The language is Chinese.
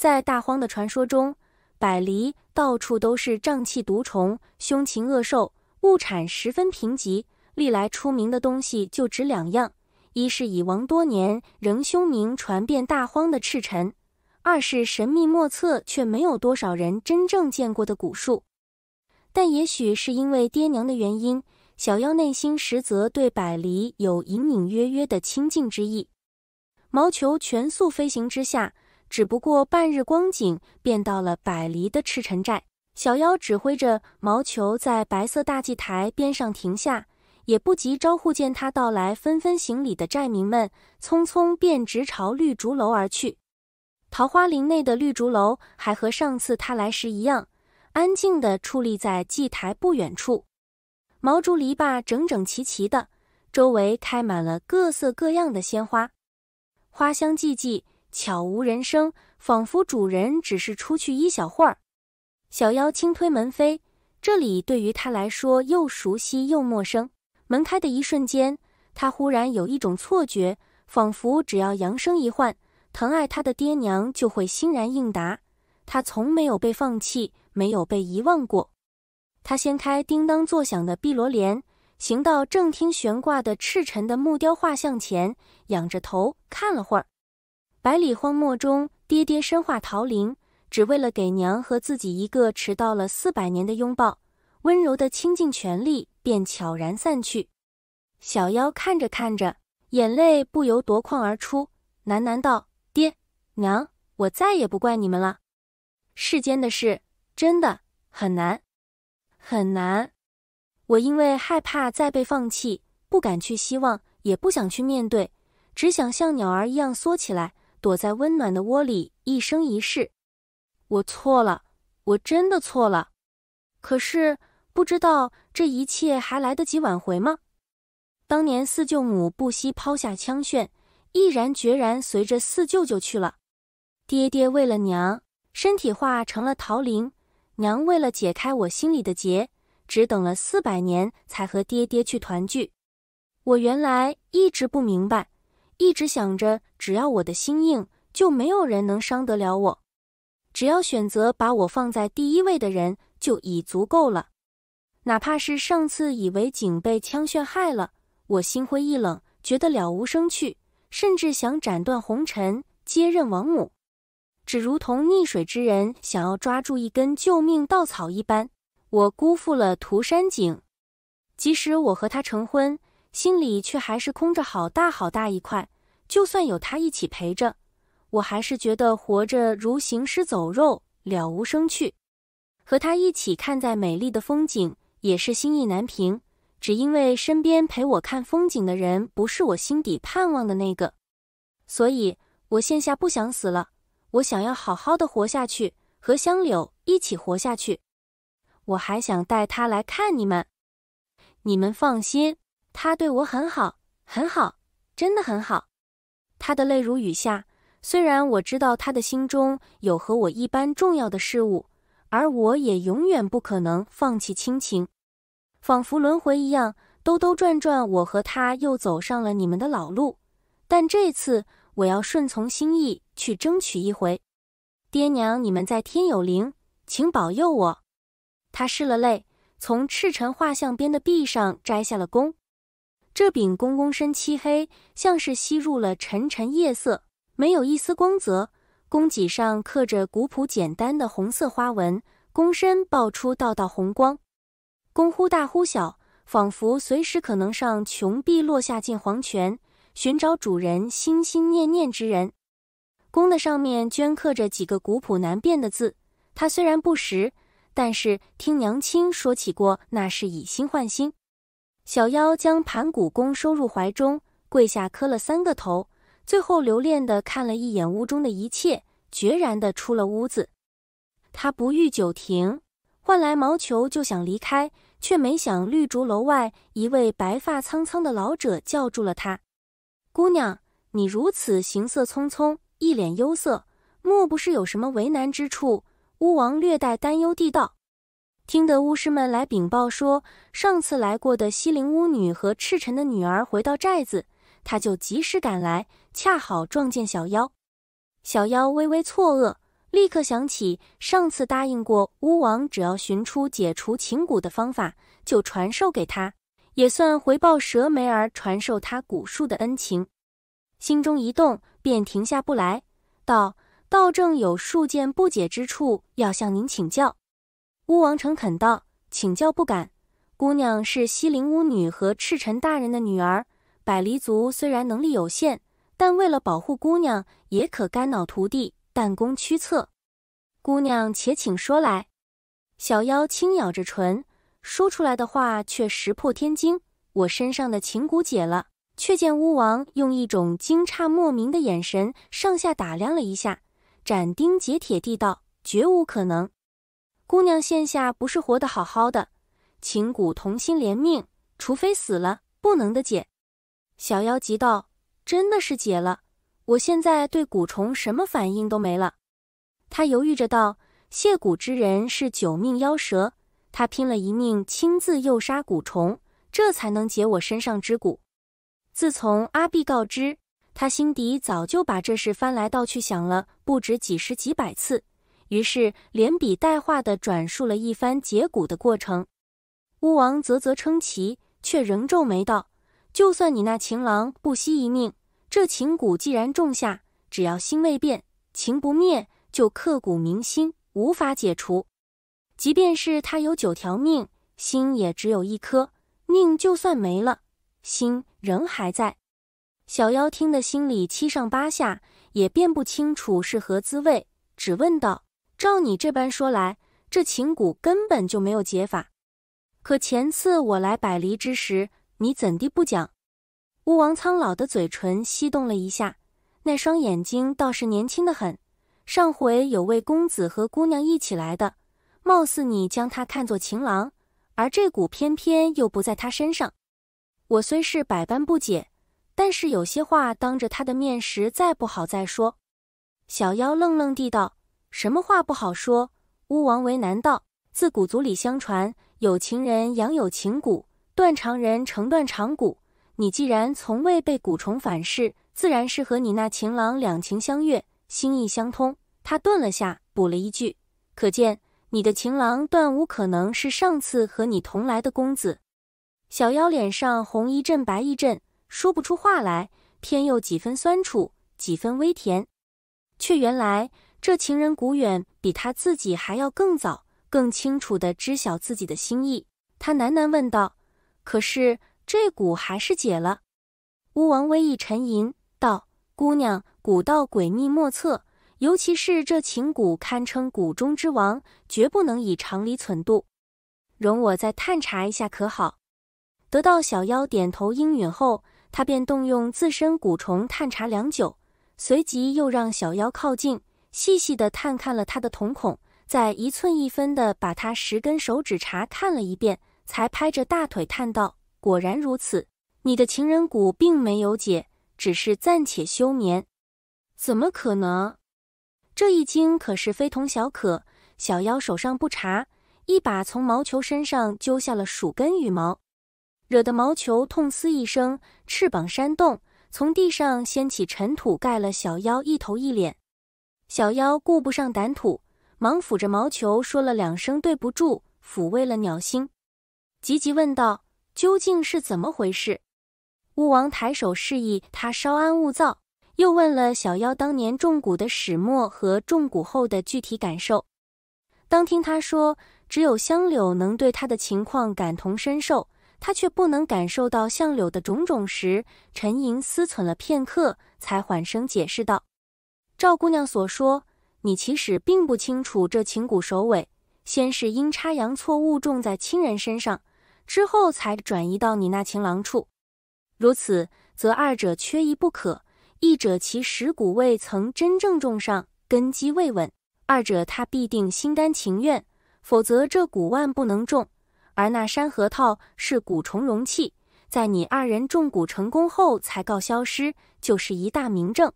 在大荒的传说中，百黎到处都是瘴气毒虫、凶禽恶兽，物产十分贫瘠。历来出名的东西就只两样：一是已亡多年仍凶名传遍大荒的赤尘；二是神秘莫测却没有多少人真正见过的古树。但也许是因为爹娘的原因，小妖内心实则对百黎有隐隐约约的亲近之意。毛球全速飞行之下。只不过半日光景，便到了百黎的赤尘寨。小妖指挥着毛球在白色大祭台边上停下，也不及招呼见他到来，纷纷行礼的寨民们，匆匆便直朝绿竹楼而去。桃花林内的绿竹楼还和上次他来时一样，安静地矗立在祭台不远处，毛竹篱笆整整齐齐的，周围开满了各色各样的鲜花，花香寂寂。悄无人声，仿佛主人只是出去一小会儿。小妖轻推门扉，这里对于他来说又熟悉又陌生。门开的一瞬间，他忽然有一种错觉，仿佛只要扬声一唤，疼爱他的爹娘就会欣然应答。他从没有被放弃，没有被遗忘过。他掀开叮当作响的碧螺帘，行到正厅悬挂的赤尘的木雕画像前，仰着头看了会儿。百里荒漠中，爹爹身化桃林，只为了给娘和自己一个迟到了四百年的拥抱。温柔的倾尽全力，便悄然散去。小妖看着看着，眼泪不由夺眶而出，喃喃道：“爹娘，我再也不怪你们了。世间的事真的很难，很难。我因为害怕再被放弃，不敢去希望，也不想去面对，只想像鸟儿一样缩起来。”躲在温暖的窝里，一生一世。我错了，我真的错了。可是不知道这一切还来得及挽回吗？当年四舅母不惜抛下枪炫，毅然决然随着四舅舅去了。爹爹为了娘，身体化成了桃林；娘为了解开我心里的结，只等了四百年才和爹爹去团聚。我原来一直不明白。一直想着，只要我的心硬，就没有人能伤得了我。只要选择把我放在第一位的人，就已足够了。哪怕是上次以为景被枪炫害了，我心灰意冷，觉得了无生趣，甚至想斩断红尘，接任王母。只如同溺水之人想要抓住一根救命稻草一般，我辜负了涂山璟。即使我和他成婚。心里却还是空着好大好大一块，就算有他一起陪着，我还是觉得活着如行尸走肉，了无生趣。和他一起看在美丽的风景，也是心意难平，只因为身边陪我看风景的人不是我心底盼望的那个，所以我现下不想死了，我想要好好的活下去，和香柳一起活下去。我还想带他来看你们，你们放心。他对我很好，很好，真的很好。他的泪如雨下。虽然我知道他的心中有和我一般重要的事物，而我也永远不可能放弃亲情。仿佛轮回一样，兜兜转转，我和他又走上了你们的老路。但这次我要顺从心意，去争取一回。爹娘，你们在天有灵，请保佑我。他拭了泪，从赤尘画像边的壁上摘下了弓。这柄弓弓身漆黑，像是吸入了沉沉夜色，没有一丝光泽。弓脊上刻着古朴简单的红色花纹，弓身爆出道道红光。弓忽大忽小，仿佛随时可能上琼壁落下进黄泉，寻找主人心心念念之人。弓的上面镌刻着几个古朴难辨的字，他虽然不识，但是听娘亲说起过，那是以心换心。小妖将盘古弓收入怀中，跪下磕了三个头，最后留恋地看了一眼屋中的一切，决然地出了屋子。他不欲久停，唤来毛球就想离开，却没想绿竹楼外一位白发苍苍的老者叫住了他：“姑娘，你如此行色匆匆，一脸忧色，莫不是有什么为难之处？”巫王略带担忧地道。听得巫师们来禀报说，上次来过的西陵巫女和赤尘的女儿回到寨子，他就及时赶来，恰好撞见小妖。小妖微微错愕，立刻想起上次答应过巫王，只要寻出解除情蛊的方法，就传授给他，也算回报蛇梅儿传授他蛊术的恩情。心中一动，便停下步来，道：“道正有数件不解之处，要向您请教。”巫王诚恳道：“请教不敢。姑娘是西陵巫女和赤尘大人的女儿，百离族虽然能力有限，但为了保护姑娘，也可肝脑涂地。”弹弓驱策，姑娘且请说来。小妖轻咬着唇，说出来的话却石破天惊。我身上的情蛊解了，却见巫王用一种惊诧莫名的眼神上下打量了一下，斩钉截铁地道：“绝无可能。姑娘现下不是活得好好的，情蛊同心连命，除非死了，不能的解。”小妖急道：“真的是解了。”我现在对蛊虫什么反应都没了，他犹豫着道：“亵蛊之人是九命妖蛇，他拼了一命，亲自诱杀蛊虫，这才能解我身上之蛊。”自从阿碧告知他，心底早就把这事翻来倒去想了不止几十几百次，于是连笔带画的转述了一番解蛊的过程。巫王啧啧称奇，却仍皱眉道：“就算你那情郎不惜一命。”这情蛊既然种下，只要心未变，情不灭，就刻骨铭心，无法解除。即便是他有九条命，心也只有一颗，命就算没了，心仍还在。小妖听得心里七上八下，也辨不清楚是何滋味，只问道：“照你这般说来，这情蛊根本就没有解法。可前次我来百离之时，你怎地不讲？”巫王苍老的嘴唇翕动了一下，那双眼睛倒是年轻的很。上回有位公子和姑娘一起来的，貌似你将他看作情郎，而这股偏偏又不在他身上。我虽是百般不解，但是有些话当着他的面实在不好再说。小妖愣愣地道：“什么话不好说？”巫王为难道：“自古族里相传，有情人养有情蛊，断肠人成断肠蛊。”你既然从未被蛊虫反噬，自然是和你那情郎两情相悦，心意相通。他顿了下，补了一句：“可见你的情郎断无可能是上次和你同来的公子。”小妖脸上红一阵白一阵，说不出话来，偏又几分酸楚，几分微甜。却原来这情人古远比他自己还要更早、更清楚地知晓自己的心意。他喃喃问道：“可是？”这蛊还是解了。巫王微一沉吟，道：“姑娘，蛊道诡秘莫测，尤其是这情蛊，堪称蛊中之王，绝不能以常理忖度。容我再探查一下，可好？”得到小妖点头应允后，他便动用自身蛊虫探查良久，随即又让小妖靠近，细细的探看了他的瞳孔，再一寸一分的把他十根手指查看了一遍，才拍着大腿叹道。果然如此，你的情人蛊并没有解，只是暂且休眠。怎么可能？这一惊可是非同小可。小妖手上不查，一把从毛球身上揪下了数根羽毛，惹得毛球痛嘶一声，翅膀扇动，从地上掀起尘土，盖了小妖一头一脸。小妖顾不上胆土，忙抚着毛球说了两声对不住，抚慰了鸟心，急急问道。究竟是怎么回事？巫王抬手示意他稍安勿躁，又问了小妖当年中蛊的始末和中蛊后的具体感受。当听他说只有香柳能对他的情况感同身受，他却不能感受到相柳的种种时，沉吟思忖了片刻，才缓声解释道：“赵姑娘所说，你其实并不清楚这情蛊首尾，先是阴差阳错误中在亲人身上。”之后才转移到你那情郎处，如此则二者缺一不可。一者其实蛊未曾真正种上，根基未稳；二者他必定心甘情愿，否则这蛊万不能种。而那山核桃是蛊虫容器，在你二人中蛊成功后才告消失，就是一大明证。